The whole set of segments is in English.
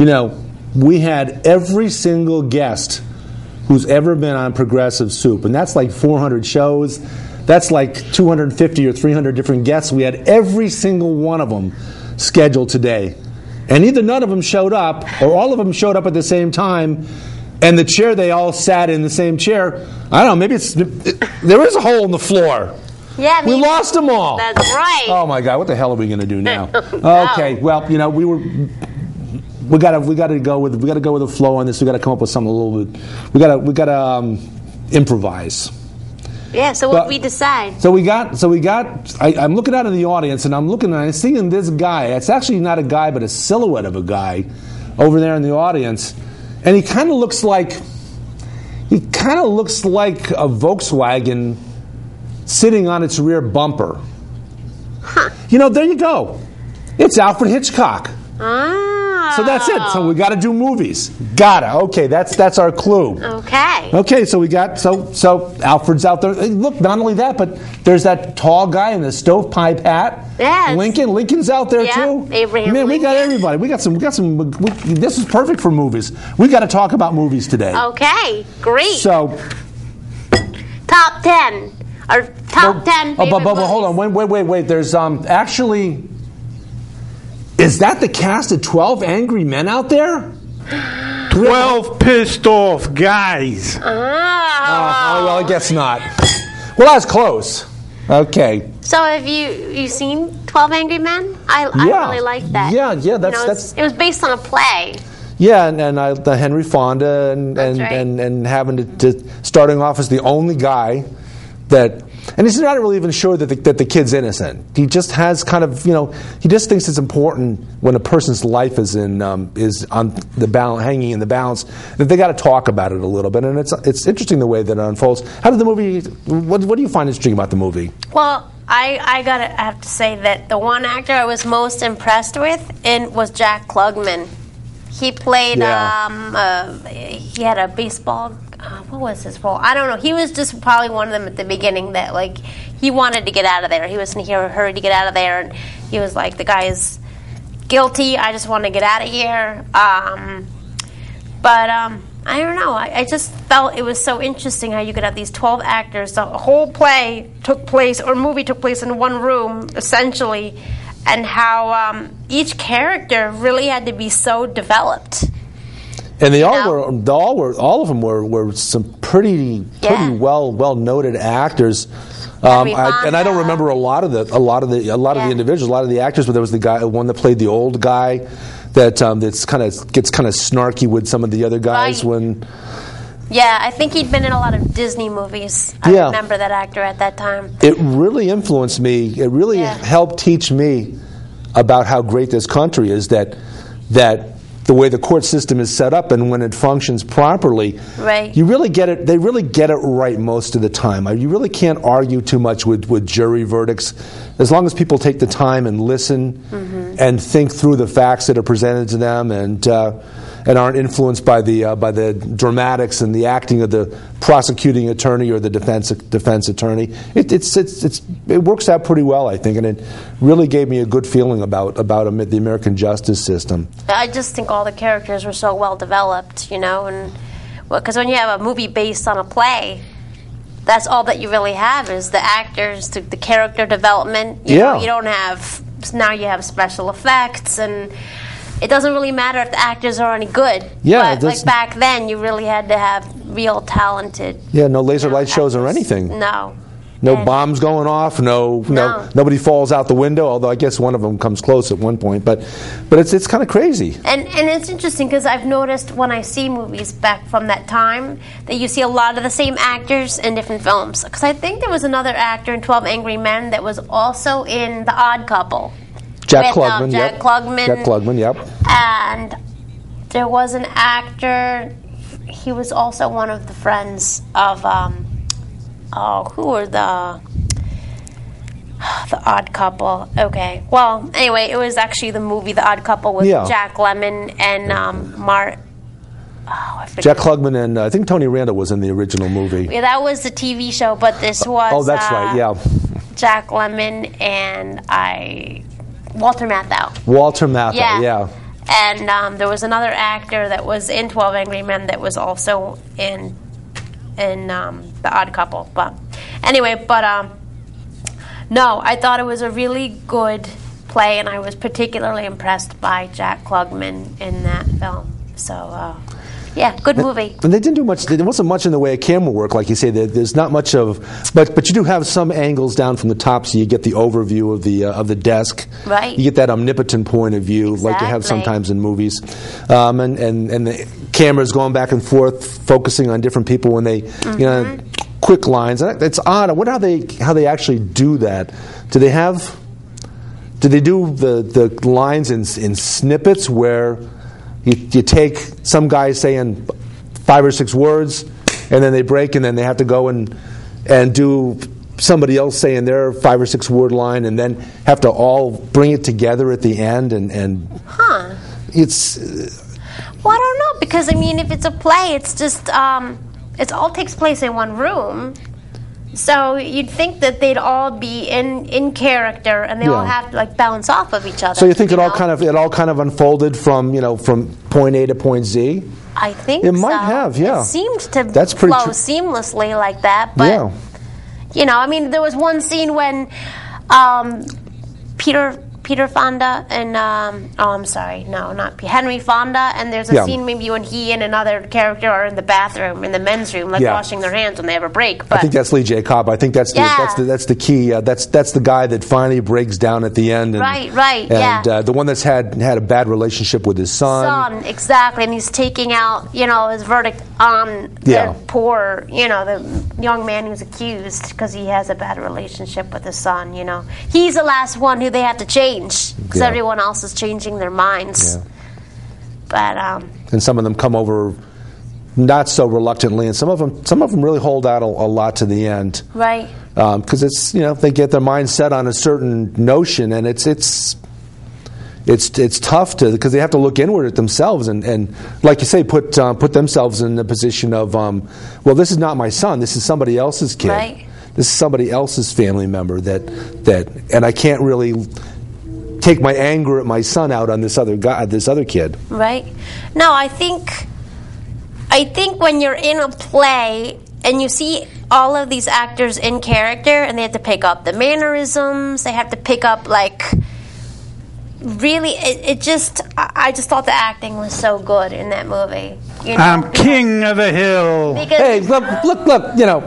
you know, we had every single guest who's ever been on Progressive Soup, and that's like 400 shows. That's like 250 or 300 different guests. We had every single one of them scheduled today. And either none of them showed up, or all of them showed up at the same time, and the chair they all sat in the same chair. I don't know, maybe it's. It, there is a hole in the floor. Yeah, We lost them all. That's right. Oh my God! What the hell are we going to do now? No. Okay, well, you know, we were. We gotta, we gotta go with, we gotta go with the flow on this. We gotta come up with something a little bit. We gotta, we gotta um, improvise. Yeah, so what But- we decide? So we got, so we got. I, I'm looking out in the audience, and I'm looking, and I'm seeing this guy. It's actually not a guy, but a silhouette of a guy over there in the audience, and he kind of looks like. He kind of looks like a Volkswagen sitting on its rear bumper. Huh. You know, there you go. It's Alfred Hitchcock. Ah. So that's it. So we got to do movies. Gotta. Okay, that's that's our clue. Okay. Okay, so we got so so Alfred's out there. Hey, Look, not only that, but there's that tall guy in the stovepipe hat. Yes. Lincoln. Lincoln's out there Yeah, too. Abraham Man, we got everybody. We got some. We got some. We, this is perfect for movies. We got to talk about movies today. Okay. Great. So, top ten. Or top ten. oh, but, but, but hold on. Wait, wait, wait, wait. There's um actually. Is that the cast of Twelve Angry Men out there? 12 pissed off guys. Ah. Oh, well, I guess not. Well, I was close. Okay. So have you you seen Twelve Angry Men? I, I Yeah. really like that. Yeah, yeah, You that's- know, that's- it was based on a play. Yeah, and, and I, the Henry Fonda and and, right. and and having to, to starting off as the only guy that and he's not really even sure that the, that the kid's innocent. He just has kind of you know he just thinks it's important when a person's life is in um, is on the balance hanging in the balance that they got to talk about it a little bit and it's it's interesting the way that it unfolds. How did the movie? What what do you find interesting about the movie? Well, I, I gotta I have to say that the one actor I was most impressed with in was Jack Klugman. He played Yeah. um uh, he had a baseball uh, what was his role? I don't know. He was just probably one of them at the beginning that like he wanted to get out of there. He was in here hurry to get out of there and he was like the guy is guilty. I just want to get out of here. Um but um, I don't know. I, I just felt it was so interesting how you could have these 12 actors. The whole play took place, or movie took place in one room, essentially, and how um, each character really had to be so developed. And they all were, they all were, all of them were, were some pretty, pretty Yeah. well, well noted actors. Um, I, and I don't remember a lot of the, a lot of the, a lot of the individuals, a lot of the actors. But there was the guy, one that played the old guy, that um, that's kind of gets kind of snarky with some of the other guys Right. when. Yeah, I think he'd been in a lot of Disney movies. I Yeah. remember that actor at that time. It really influenced me. It really Yeah. helped teach me about how great this country is. That that the way the court system is set up and when it functions properly, Right. you really get it. They really get it right most of the time. You really can't argue too much with, with jury verdicts, as long as people take the time and listen and think through the facts that are presented to them and. Uh, and aren't influenced by the uh, by the dramatics and the acting of the prosecuting attorney or the defense defense attorney. It, it's, it's it's it works out pretty well, I think, and it really gave me a good feeling about about the American justice system. I just think all the characters were so well developed, you know, and because when you have a movie based on a play, that's all that you really have is the actors, the, the character development. You know, Yeah. you don't have now you have special effects and. It doesn't really matter if the actors are any good. Yeah, but like back then, you really had to have real talented. Yeah, no laser you know, light shows or anything. No. No And- bombs going off. No, no, No. nobody falls out the window. Although I guess one of them comes close at one point. But, but it's it's kind of crazy. And and it's interesting because I've noticed when I see movies back from that time that you see a lot of the same actors in different films. Because I think there was another actor in Twelve Angry Men that was also in The Odd Couple, Jack With, um, Klugman. Jack yep. Klugman. Jack Klugman. Yep. and there was an actor. He was also one of the friends of um, oh, who were the the Odd Couple? Okay, well, anyway, it was actually the movie The Odd Couple with Yeah. Jack Lemmon and um, Mart. Oh. Jack Klugman and uh, I think Tony Randall was in the original movie. Yeah, that was the TV show, but this was. Oh, that's uh, right. Yeah. Jack Lemmon and I, Walter Matthau. Walter Matthau. Yeah. Yeah. and um, there was another actor that was in Twelve Angry Men that was also in in um, The Odd Couple. But anyway, but um, no, I thought it was a really good play, and I was particularly impressed by Jack Klugman in that film. So. Uh, yeah, good movie. And they didn't do much. There wasn't much in the way of camera work, like you say. There, there's not much of, but but you do have some angles down from the top, so you get the overview of the uh, of the desk. Right. You get that omnipotent point of view, like you have sometimes in movies, um, and and and the cameras going back and forth, focusing on different people when they, you know, Mm-hmm. quick lines. And It's odd. I wonder how they how they actually do that. Do they have? Do they do the, the lines in, in snippets where you, you take some guy saying five or six words and then they break and then they have to go and, and do somebody else saying their five or six word line and then have to all bring it together at the end and, and Huh. it's Well, I don't know because I mean, if it's a play, it's just um, it all takes place in one room. So you'd think that they'd all be in in character and they all have to like balance off of each other. so you think it all kind of it all kind of unfolded from you know from point A to point Z I think It might have, yeah. It seemed to That's pretty flow tr- seamlessly like that, but yeah you know, I mean, there was one scene when um, Peter Peter Fonda and um, oh, I'm sorry, no, not P- Henry Fonda, and there's a Yeah. scene maybe when he and another character are in the bathroom in the men's room, like Yeah. washing their hands when they have a break. But I think that's Lee J. Cobb. I think that's the, Yeah. that's the that's the key. Uh, that's that's the guy that finally breaks down at the end. And, Right, right, And yeah. uh, the one that's had had a bad relationship with his son. son exactly, and he's taking out you know his verdict on Yeah. the poor you know the young man who's accused because he has a bad relationship with his son. You know, he's the last one who they have to change because Yeah. everyone else is changing their minds. Yeah. But um, and some of them come over not so reluctantly, and some of them some of them really hold out a, a lot to the end. right, because it's you know they get their mind set on a certain notion, and it's it's it's it's tough to because they have to look inward at themselves and, and like you say put um, put themselves in the position of um, well this is not my son this is somebody else's kid Right. this is somebody else's family member that that and I can't really take my anger at my son out on this other guy this other kid right. No, I think I think when you're in a play and you see all of these actors in character and they have to pick up the mannerisms, they have to pick up like really it, it just I I just thought the acting was so good in that movie. You know? I'm king of the hill. Because hey look look look you know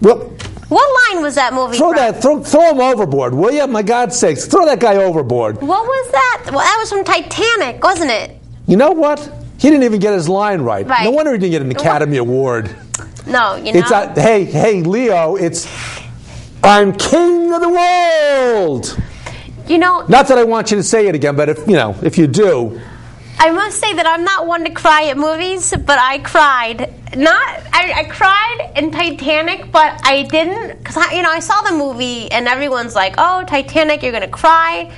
well what line was that movie? throw from? that throw throw him overboard will you my God's sakes throw that guy overboard What was that? Well, that was from Titanic, wasn't it? You know what? He didn't even get his line right. Right. No wonder he didn't get an Academy Award. No, you know. It's uh, hey, hey, Leo. It's I'm king of the world. You know, Not that I want you to say it again, but if you know, if you do, I must say that I'm not one to cry at movies, but I cried. Not I, I cried in Titanic, but I didn't because I, you know I saw the movie and everyone's like, "Oh, Titanic, you're gonna cry,"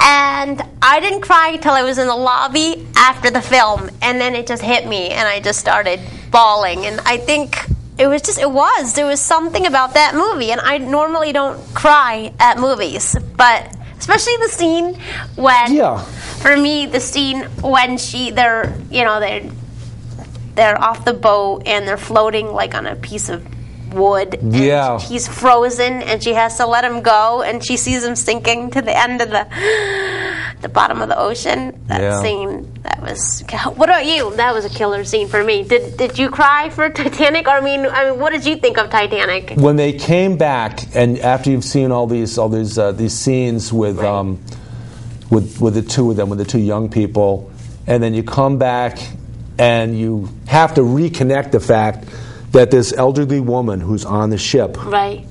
and I didn't cry till I was in the lobby after the film, and then it just hit me, and I just started bawling. And I think it was just it was there was something about that movie, and I normally don't cry at movies, but especially the scene when Yeah. for me the scene when she they're you know they're they're off the boat and they're floating like on a piece of wood and Yeah. he's frozen and she has to let him go and she sees him sinking to the end of the the bottom of the ocean that Yeah. scene that was what about you that was a killer scene for me did did you cry for titanic or i mean i mean what did you think of titanic when they came back, and after you've seen all these all these uh, these scenes with Right. um, with with the two of them, with the two young people, and then you come back and you have to reconnect the fact that this elderly woman who's on the ship right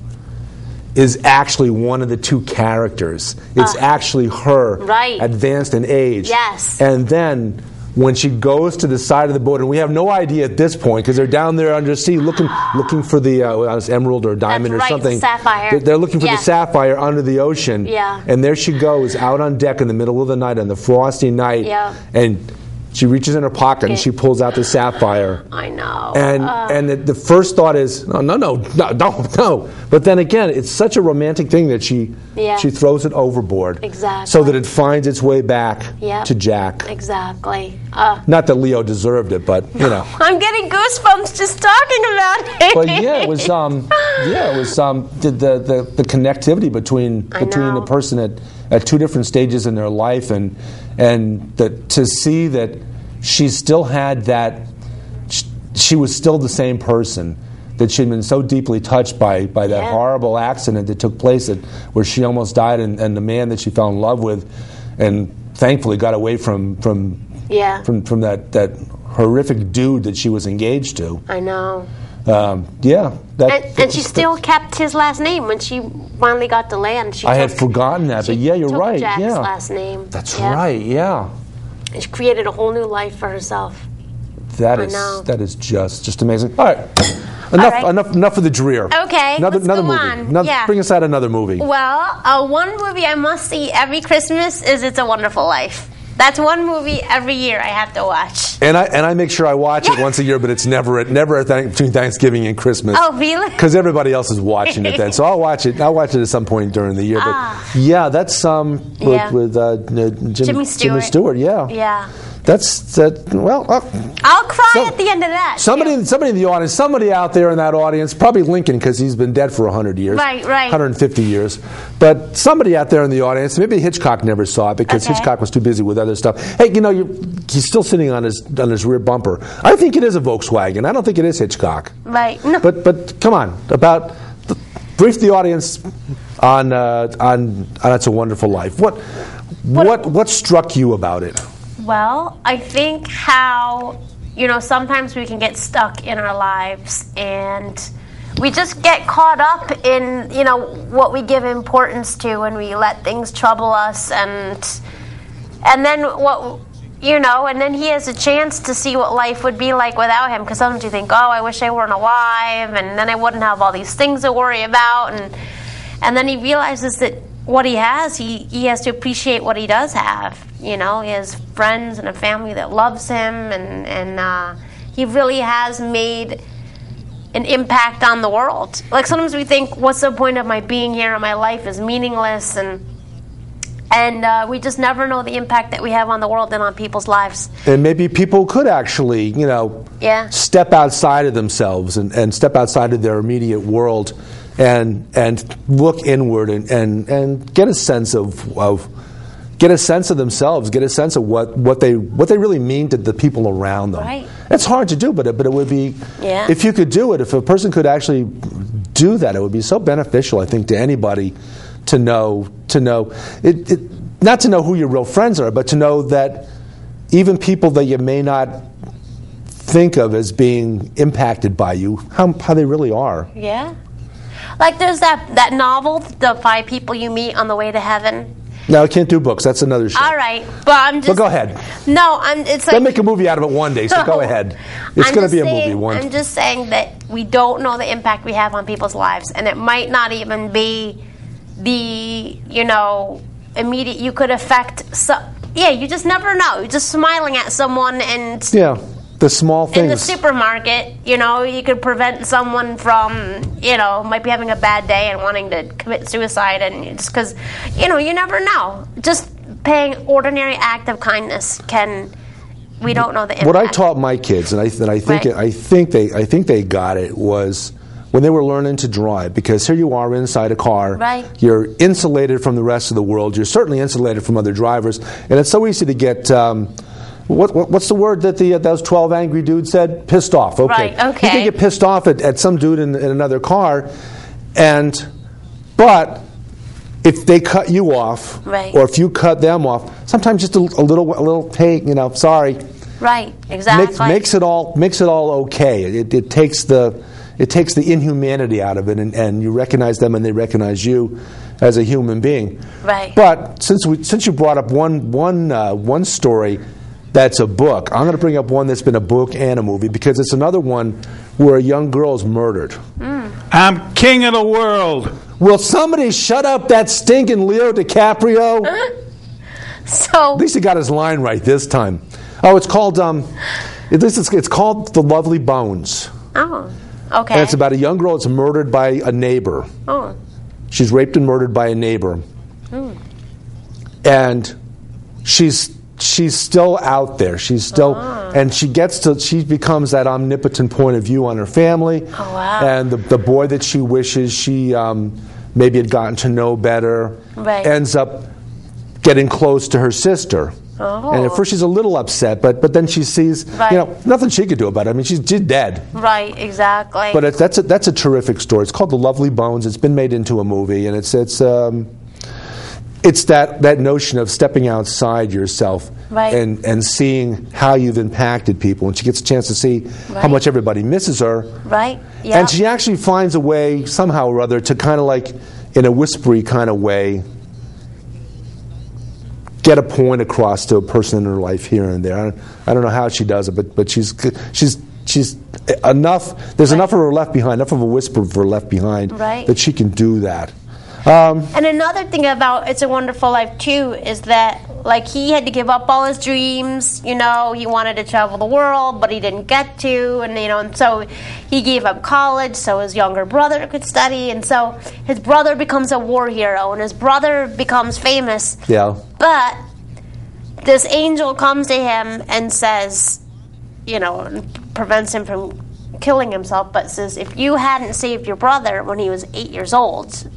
is actually one of the two characters. It's actually her, Right. advanced in age. Yes. And then when she goes to the side of the boat, and we have no idea at this point because they're down there under the sea looking looking for the uh, emerald or diamond That's or right, something. sapphire. They're, they're looking for Yeah. the sapphire under the ocean. Yeah. And there she goes out on deck in the middle of the night on the frosty night. Yeah. And she reaches in her pocket and she pulls out the sapphire. I know. And and the, the first thought is no no no no no no. But then again, it's such a romantic thing that she Yeah. she throws it overboard, Exactly. so that it finds its way back Yep. to Jack. exactly. Uh, Not that Leo deserved it, but you know. I'm getting goosebumps just talking about it. But yeah, it was um, yeah, it was um, the, the the the connectivity between I between the person at, at two different stages in their life, and and that to see that she still had that, sh- she was still the same person. That she'd been so deeply touched by by that Yeah. horrible accident that took place, that where she almost died, and, and the man that she fell in love with, and thankfully got away from from Yeah. from from that that horrific dude that she was engaged to. I know. Um, yeah, that, And, and she still kept his last name when she finally got to land. She I had forgotten that, but yeah, you're took right. Jack's yeah, last name. that's Yeah. right. Yeah, And she created a whole new life for herself. that I is know. that is just just amazing. All right, enough right. enough enough of the drear. Okay, another let's another go movie. on. Another- Yeah. bring us out another movie. Well, uh, one movie I must see every Christmas is It's a Wonderful Life. That's one movie every year I have to watch. And I and I make sure I watch it once a year, but it's never at never at thank, between Thanksgiving and Christmas. Oh, really? Because everybody else is watching it then, so I'll watch it. I'll watch it at some point during the year. But Ah. yeah, that's um with, Yeah. with uh, Jimmy, Jimmy Stewart. Stewart. Yeah, Yeah. That's that. Well, uh, I'll cry So- at the end of that. Somebody, somebody in the audience, somebody out there in that audience, probably Lincoln because he's been dead for 100 years. Right, right. 150 years. But somebody out there in the audience, maybe Hitchcock never saw it because Okay. Hitchcock was too busy with other stuff. Hey, you know, he's still sitting on his on his rear bumper. I think it is a Volkswagen. I don't think it is Hitchcock. Right. No. But but come on, about brief the audience on uh, on on It's a Wonderful Life. What what what struck you about it? Well, I think how, you know, sometimes we can get stuck in our lives and we just get caught up in, you know, what we give importance to and we let things trouble us and and then what you know, and then he has a chance to see what life would be like without him because sometimes you think, "Oh, I wish I weren't alive," and then I wouldn't have all these things to worry about and and then he realizes that what he has, he, he has to appreciate what he does have. You know, he has friends and a family that loves him, and and uh, he really has made an impact on the world. Like sometimes we think, what's the point of my being here? And my life is meaningless, and and uh, we just never know the impact that we have on the world and on people's lives. And maybe people could actually, you know, Yeah. step outside of themselves and, and step outside of their immediate world and and look inward and, and, and get a sense of, of get a sense of themselves, get a sense of what, what they what they really mean to the people around them. Right. It's hard to do, but it, but it would be Yeah. if you could do it, if a person could actually do that, it would be so beneficial, I think, to anybody to know to know it, it not to know who your real friends are, but to know that even people that you may not think of as being impacted by you, how, how they really are. Yeah. Like there's that that novel, The Five People You Meet on the Way to Heaven. No, I can't do books. That's another show. All right, but I'm just. But go ahead. No, I'm. It's like They'll make a movie out of it one day, so go ahead. It's going to be a saying- movie one. I'm just saying that we don't know the impact we have on people's lives, and it might not even be the you know immediate. You could affect. So, yeah, you just never know. You're just smiling at someone and. yeah, the small things. In the supermarket, you know, you could prevent someone from, you know, might be having a bad day and wanting to commit suicide, and just because, you know, you never know. Just paying ordinary act of kindness can. We don't know the impact. what I taught my kids, and I, and I think Right. I think they I think they got it was when they were learning to drive because here you are inside a car Right. you're insulated from the rest of the world you're certainly insulated from other drivers and it's so easy to get um, what, what, what's the word that the uh, those 12 angry dudes said pissed off okay Right, you can get pissed off at, at some dude in, in another car and but if they cut you off Right. or if you cut them off sometimes just a, a little a little hey you know sorry Right, exactly. makes, makes it all makes it all okay. It, it takes the it takes the inhumanity out of it, and, and you recognize them, and they recognize you as a human being. Right. But since we since you brought up one one uh, one story that's a book, I'm going to bring up one that's been a book and a movie because it's another one where a young girl is murdered. I'm king of the world. Will somebody shut up that stinking Leo DiCaprio? so At least he got his line right this time. Oh, it's called. Um, it, this is, it's called The Lovely Bones, Oh, okay. and it's about a young girl that's murdered by a neighbor. oh, She's raped and murdered by a neighbor, and she's she's still out there. She's still, and she gets to she becomes that omnipotent point of view on her family. Oh, wow. And the the boy that she wishes she um, maybe had gotten to know better Right. ends up getting close to her sister. Oh. And at first she's a little upset, but but then she sees Right. you know nothing she could do about it. I mean she's, she's dead. right, exactly. But it, that's a, that's a terrific story. It's called The Lovely Bones. It's been made into a movie, and it's it's um, it's that that notion of stepping outside yourself Right. and and seeing how you've impacted people. And she gets a chance to see how much everybody misses her, right? Yeah. and she actually finds a way somehow or other to kind of like in a whispery kind of way get a point across to a person in her life here and there. I don't, I don't know how she does it, but but she's she's she's enough. There's Right. enough of her left behind, enough of a whisper of her left behind Right. that she can do that. Um, And another thing about It's a Wonderful Life too is that like he had to give up all his dreams. You know, he wanted to travel the world, but he didn't get to, and you know, and so he gave up college so his younger brother could study, and so his brother becomes a war hero, and his brother becomes famous. yeah, But this angel comes to him and says, you know, prevents him from killing himself, but says, if you hadn't saved your brother when he was eight years old,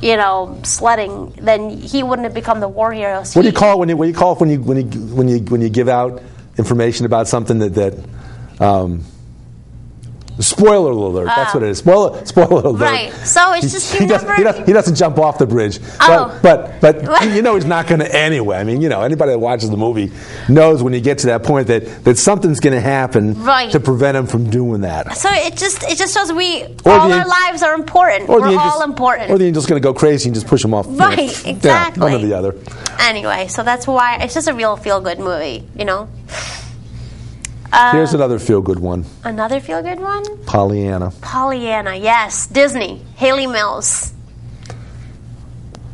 you know, sledding, then he wouldn't have become the war hero. what do you call it when you what do you call it when you when you when you when you give out information about something that that um, Spoiler alert! That's what it is. Spoiler, spoiler alert. Right. So it's just he, doesn't, he, doesn't, he doesn't jump off the bridge. Oh. But but but you know he's not going to anyway. I mean, you know, anybody that watches the movie knows when you get to that point that, that something's going to happen Right. to prevent him from doing that. So it just it just shows we Or all our lives are important. Or We're the all important. Or the angel's going to go crazy and just push him off. you know. Right, Yeah, exactly. one or the other. anyway, so that's why it's just a real feel good movie, you know. Uh, Here's another feel good one Another feel good one? Pollyanna. Pollyanna, yes. Disney. Hayley Mills.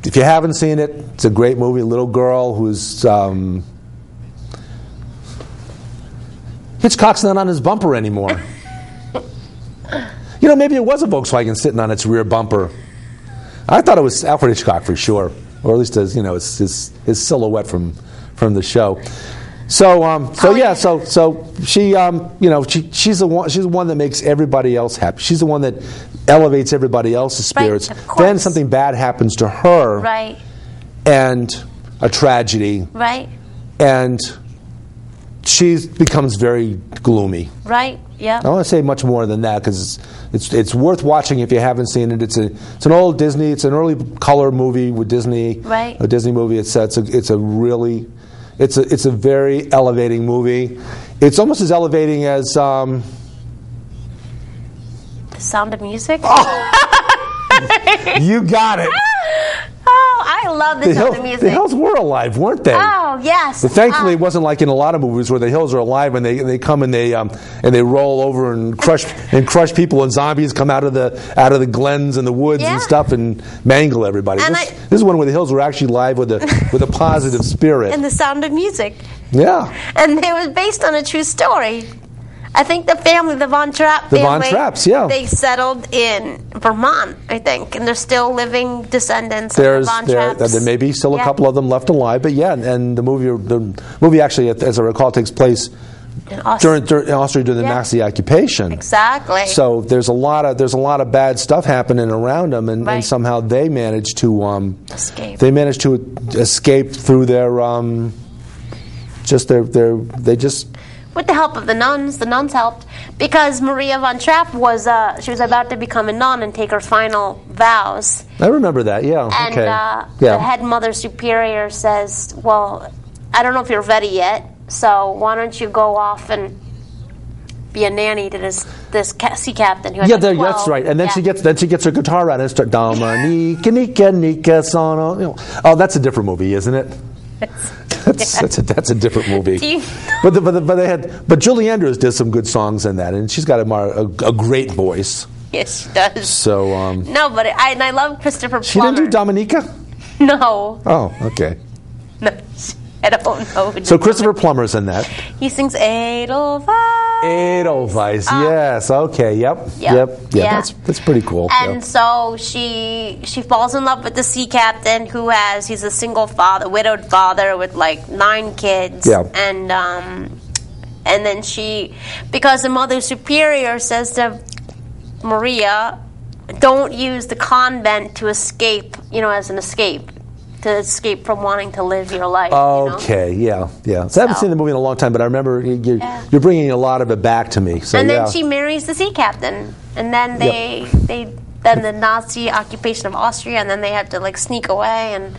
If you haven't seen it, it's a great movie. Little girl who's. Um, Hitchcock's not on his bumper anymore. you know, maybe it was a Volkswagen sitting on its rear bumper. I thought it was Alfred Hitchcock for sure, or at least his, you know, his, his, his silhouette from, from the show. So, um, so yeah, so so she, um, you know, she, she's the one. She's the one that makes everybody else happy. She's the one that elevates everybody else's Right, spirits. of then something bad happens to her, Right, and a tragedy, right, and she becomes very gloomy. right. Yeah. I don't want to say much more than that because it's, it's it's worth watching if you haven't seen it. It's a it's an old Disney. It's an early color movie with Disney. Right. A Disney movie. It's it's a it's a really it's a it's a very elevating movie. It's almost as elevating as um, The Sound of Music. you got it. I love the The, Hill- Music. the Hills were alive, weren't they? Oh, yes. But thankfully, Uh, it wasn't like in a lot of movies where the hills are alive and they, they come and they um, and they roll over and crush and crush people and zombies come out of the out of the glens and the woods Yeah. and stuff and mangle everybody. And This, I- this is one where the hills were actually live with a with a positive spirit. and the Sound of Music. yeah, And it was based on a true story. I think the family, the Von Trapp The Von family, Trapps, yeah. they settled in Vermont, I think, and they're still living descendants there's of the Von there, Trapps. there may be still a Yeah. couple of them left alive, but yeah, and the movie the movie actually, as I recall, takes place In during, during in Austria during the Yeah. Nazi occupation. Exactly. So there's a lot of there's a lot of bad stuff happening around them, and, Right. and somehow they manage to um, Escape. They manage to escape through their um, just their their they just with the help of the nuns, the nuns helped because Maria von Trapp was uh, she was about to become a nun and take her final vows, I remember that. Yeah. and okay. uh, yeah. the head mother superior says, "Well, I don't know if you're ready yet, so why don't you go off and be a nanny to this this ca- sea captain who yeah, there, that's right. And then she gets then she gets her guitar out and starts Dominica Nika Nika Sono. You know. Oh, that's a different movie, isn't it? That's, that's, a, that's a different movie. You- but, the, but, the, but they had but Julie Andrews did some good songs in that, and she's got a, a, a great voice. Yes, she does. So um, No, but I, and I love Christopher she Plummer. didn't do Dominica. no, Oh, okay. no. I don't know. So Christopher Plummer's in that. he sings Edelweiss. Edelweiss, yes. Okay, yep, Yep. yep, yeah. Yeah. That's that's pretty cool. And yeah. so she she falls in love with the sea captain who has he's a single father, widowed father with like nine kids. Yeah. And um and then she because the mother superior says to Maria, don't use the convent to escape, you know, as an escape. To escape from wanting to live your life. you know? Okay, yeah, yeah. So I haven't So- seen the movie in a long time, but I remember you- you're, Yeah. you're bringing a lot of it back to me. So and then yeah. she marries the sea captain, and then they they then the Nazi occupation of Austria, and then they have to like sneak away, and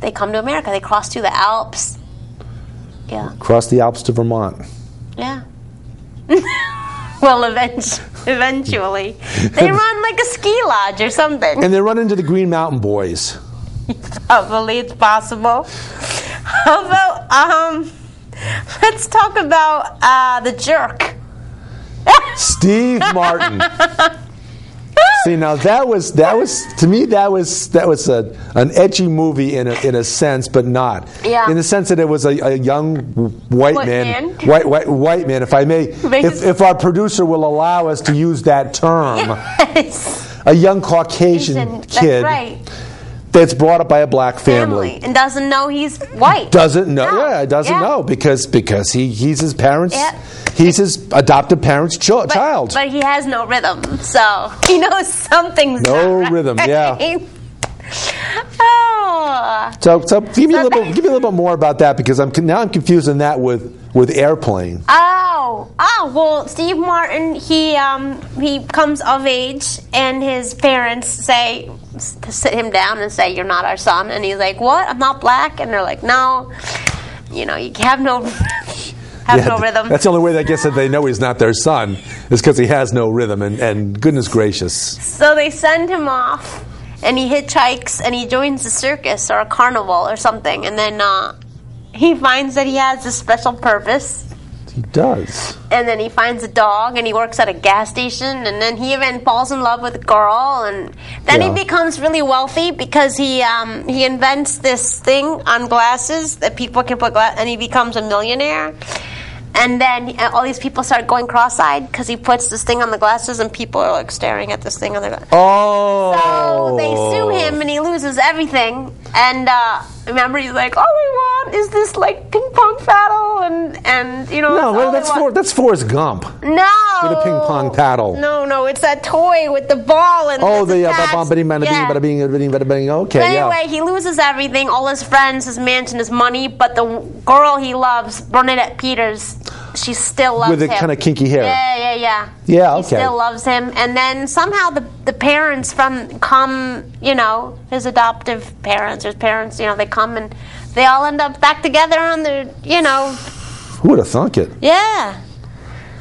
they come to America. They cross through the Alps. Yeah, Cross the Alps to Vermont. yeah. well, event- eventually, they run like a ski lodge or something. And they run into the Green Mountain Boys. Hopefully, it's possible. How about um? Let's talk about uh, the jerk. Steve Martin. See now that was that was to me that was that was a an edgy movie in a, in a sense, but not Yeah. in the sense that it was a, a young white, White man, man. white white white man. If I may, if, if our producer will allow us to use that term, Yes. a young Caucasian That's kid right. That's brought up by a black family. family and doesn't know he's white. Doesn't know, No. yeah, doesn't Yeah. know because because he he's his parents, Yeah. he's his adopted parents' ch- But, child. but he has no rhythm, so he knows something's No right. rhythm, yeah. oh, So, so give me a little, give me a little bit more about that because I'm now I'm confusing that with with airplane. oh, oh. Well, Steve Martin, he um he comes of age, and his parents say to sit him down and say, "You're not our son," and he's like, "What? I'm not black," and they're like, "No, you know, you have no." Have no rhythm. That's the only way I guess that they know he's not their son is because he has no rhythm. And, and goodness gracious, So they send him off, and he hitchhikes, and he joins a circus or a carnival or something, and then uh, he finds that he has a special purpose, he does. and then he finds a dog, and he works at a gas station, and then he even falls in love with a girl, and then Yeah. he becomes really wealthy because he um, he invents this thing on glasses that people can put glass, and he becomes a millionaire. And then uh, all these people start going cross-eyed because he puts this thing on the glasses, and people are like staring at this thing on their glasses. Oh, So they sue him and he loses everything. And uh, remember, he's like, all we is this like ping pong paddle, and and you know. No, well, that's for, that's Forrest Gump. no with a ping pong paddle. No, no, it's that toy with the ball and. Oh, the uh, bada bing, bada bing, Yeah. bada bing, bada bing, bada bing. Okay, But anyway, yeah. he loses everything, all his friends, his mansion, his money, but the girl he loves, Bernadette Peters, she still loves With the him. kinda kinky hair. Yeah, yeah, yeah. Yeah, He okay. still loves him, and then somehow the the parents from come, you know, his adoptive parents, his parents, you know, they come and they all end up back together on the, you know, Who would have thunk it? yeah.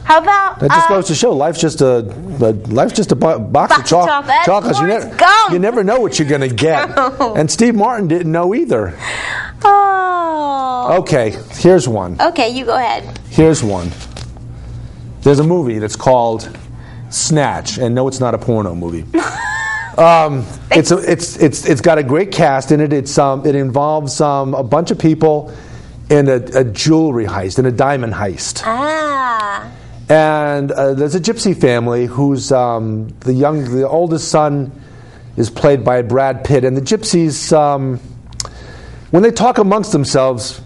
How about That just uh, goes to show life's just a, a life's just a box, Box of of chocolate. Chocolates. You never, you never know what you're going to get. No. And Steve Martin didn't know either. Oh. Okay, here's one. Okay, you go ahead. Here's one. There's a movie that's called Snatch, and no, it's not a porno movie. Um, it's, a, it's, it's, it's got a great cast in it. It's, um, it involves um, a bunch of people in a, a jewelry heist, in a diamond heist. Ah. And uh, there's a gypsy family whose um, the young, the oldest son is played by Brad Pitt, and the gypsies, um, when they talk amongst themselves,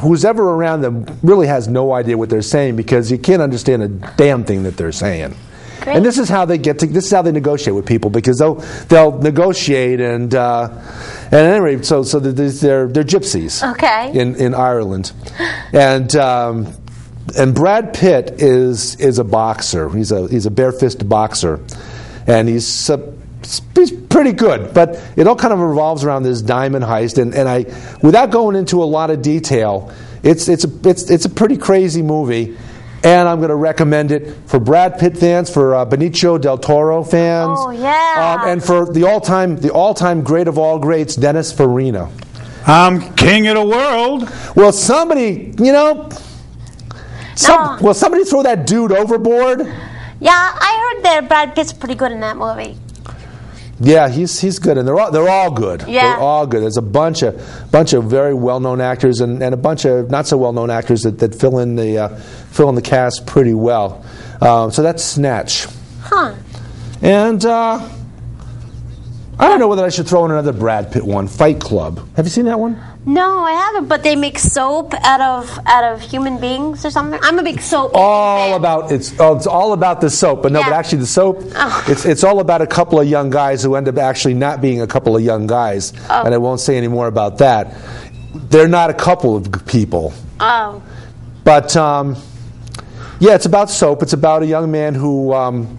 who's ever around them really has no idea what they're saying because you can't understand a damn thing that they're saying. Great. And this is how they get to. This is how they negotiate with people because they'll they'll negotiate and uh, and anyway, so so they're they're, gypsies Okay. in in Ireland, and um, and Brad Pitt is is a boxer. He's a he's a barefisted boxer, and he's. Uh, He's pretty good, but it all kind of revolves around this diamond heist, and, and I, without going into a lot of detail, it's it's a it's it's a pretty crazy movie, and I'm going to recommend it for Brad Pitt fans, for uh, Benicio del Toro fans, Oh, yeah. um, and for the all time the all time great of all greats, Dennis Farina. I'm king of the world. Well, somebody, you know, some, No. will somebody throw that dude overboard? Yeah, I heard that Brad Pitt's pretty good in that movie. Yeah, he's he's good, and they're all they're all good. Yeah. They're all good. There's a bunch of bunch of very well known actors and, and a bunch of not so well known actors that, that fill in the uh, fill in the cast pretty well. Um, so that's Snatch, Huh. and uh, I don't know whether I should throw in another Brad Pitt one, Fight Club. Have you seen that one? No, I haven't. But they make soap out of out of human beings or something. I'm a big soap. all fan. about it's oh, it's all about the soap, but no, but actually the soap Oh. it's it's all about a couple of young guys who end up actually not being a couple of young guys, Oh. and I won't say any more about that. They're not a couple of people, Oh. but um, yeah, it's about soap. It's about a young man who um,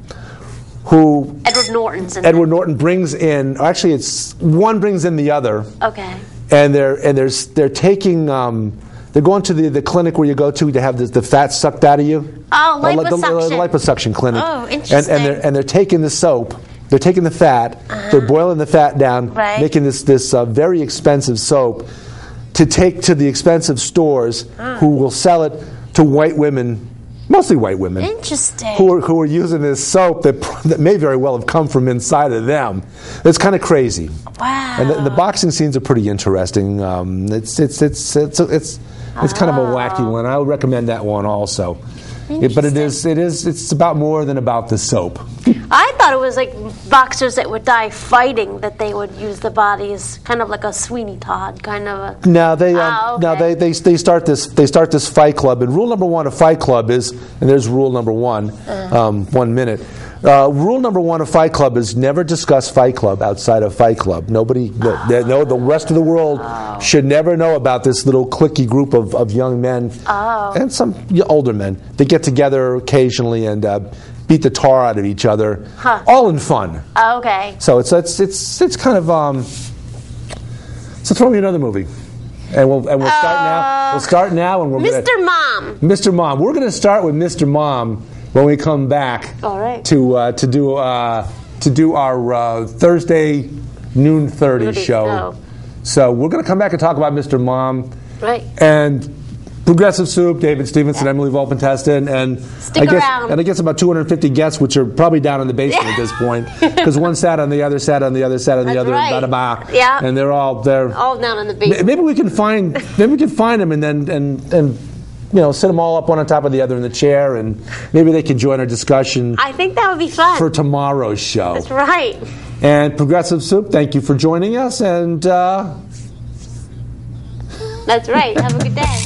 who Edward Norton's in Edward Norton brings in. Actually, it's one brings in the other. Okay. And they're and they're they're taking um, they're going to the, the clinic where you go to to have the, the fat sucked out of you. Oh, The- the- the, liposuction. liposuction clinic. Oh, And, interesting. and and, they're and they're taking the soap. They're taking the fat. They're boiling the fat down, Uh-huh. Right. making this this uh, very expensive soap to take to the expensive stores Ah. who will sell it to white women, mostly white women Interesting. who are, who are using this soap that, that may very well have come from inside of them. It's kind of crazy. Wow. And the, the boxing scenes are pretty interesting. Um, it's, it's, it's, it's, it's, it's kind of a wacky one. I would recommend that one also. It- but it is, it is, it's about more than about the soap. I thought it was like boxers that would die fighting that they would use the bodies, kind of like a Sweeney Todd kind of a. Now they, um, Ah, now okay. they, they, they start this, they start this fight club. And rule number one of fight club is, and there's rule number one, Uh-huh. um, one minute. Uh, rule number one of Fight Club is never discuss Fight Club outside of Fight Club. Nobody, no, no the rest of the world Oh. should never know about this little cliquey group of, of young men Oh. and some older men that get together occasionally and uh, beat the tar out of each other, Huh. all in fun. Oh, okay. So it's it's it's it's kind of um. So throw me another movie, and we'll and we'll start now. We'll start now, and we're Mr. Gonna, Mom. Mr. Mom. We're going to start with Mr. Mom when we come back. All right. To uh, to do uh, to do our uh, Thursday noon thirty show. show. So we're going to come back and talk about Mr. Mom Right. and Progressive Soup, David Stevenson, Emily Volpintesta, and Stick I guess, around. and I guess about 250 guests, which are probably down in the basement at this point, because one sat on the other, sat on the other, sat on the That's other, right. and bada. Yeah. and they're all they're. All down in the basement. Maybe we can find maybe we can find them and then and and you know sit them all up one on top of the other in the chair, and maybe they can join our discussion I think that would be fun. for tomorrow's show. That's right. And Progressive Soup, thank you for joining us, and. Uh, That's right. Have a good day.